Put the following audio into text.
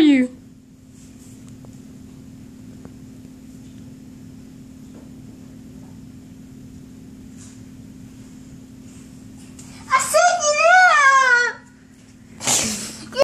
are you?